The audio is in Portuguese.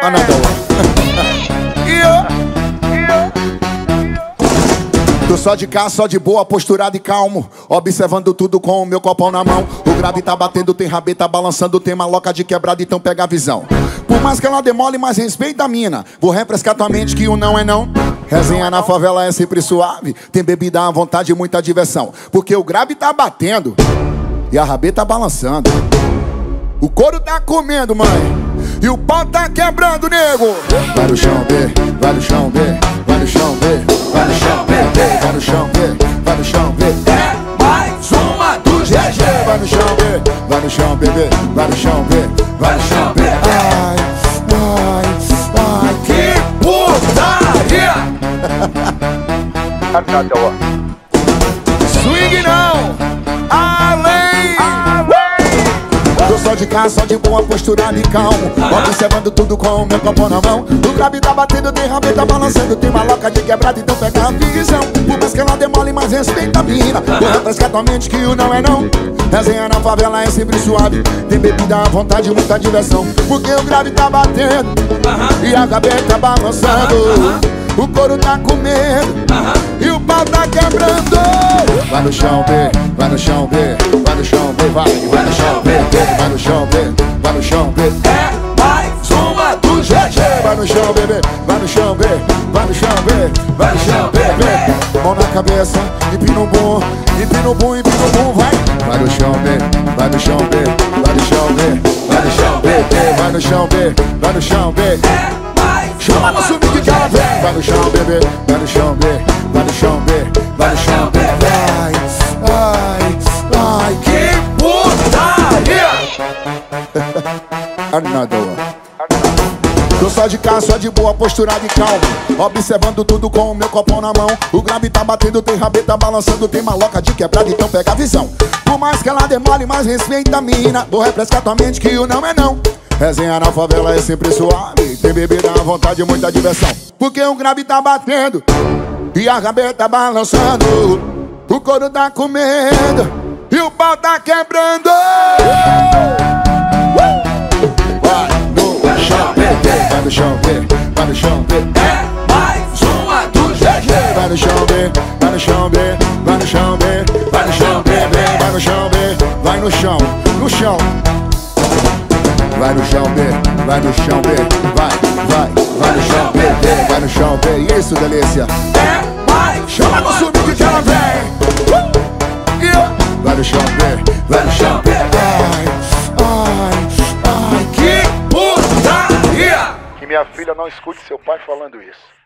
Another one. Tô só de cá, só de boa, posturado e calmo. Observando tudo com o meu copão na mão. O grave tá batendo, tem rabeta balançando, tem maloca de quebrada, então pega a visão. Por mais que ela demole, mas respeita a mina. Vou refrescar tua mente que o não é não. Resenha na favela é sempre suave. Tem bebida à vontade e muita diversão. Porque o grave tá batendo e a rabeta balançando. O couro tá comendo, mãe. E o pau tá quebrando, nego. Vai no chão, B, vai no chão, B, vai no chão, B, vai no chão, B, vai no chão, B, vai no chão, B. É mais uma do GG. Vai no chão, B, vai no chão, bebê, vai no chão, B, vai no chão, B. Ai, ai, ai, Que putaria! De cá, só de boa postura e calmo Observando tudo com o meu copo na mão. O grave tá batendo, tem rabeta balançando. Tem maloca de quebrada, então pega a visão. Por mais que ela demole, mas respeita a Vou refrescar tua mente que o não é não. Resenha na favela é sempre suave. Tem bebida à vontade, muita diversão. Porque o grave tá batendo E a gaveta balançando. O couro tá comendo E o pau tá quebrando. Vai no chão, B, vai no chão, B, vai no chão, no chão, bebê, vai no chão, B, vai no chão, B, vai no chão, B, B. Mão na cabeça, empina o bum, empina o bum, empina o bum, vai. Vai no chão, B, vai no chão, B, vai no chão, B, vai no chão, B, B, vai no chão, B, vai no chão, B. É mais Chama no vem. Vai no chão, bebê, vai no chão, B, vai no chão, B, vai no chão, B, vai. Ai, ai, que putaria! Another one. Tô só de cá, só de boa, posturado e calmo Observando tudo com o meu copão na mão. O grave tá batendo, tem rabeta balançando. Tem maloca de quebrada, então pega a visão. Por mais que ela demore, mas respeita a mina. Vou refrescar tua mente que o não é não. Resenha na favela é sempre suave. Tem bebida à vontade e muita diversão. Porque o grave tá batendo E a rabeta balançando. O couro tá comendo E o pau tá quebrando no chão, bebê. Vai no chão, bebê. É mais uma do GG. Vai no chão, bebê. Vai no chão, bebê. Vai no chão, bebê. Vai no chão, bebê. Vai no chão, bebê. Vai no chão, no chão. Vai no chão, bebê. Vai no chão, bebê. Vai, vai. Vai no chão, bebê. Vai no chão, bebê. Isso, delícia. É mais Chama no subir que ela vem. Uh! Vai no chão, bebê. Vai no chão, bebê. Minha filha não escute seu pai falando isso.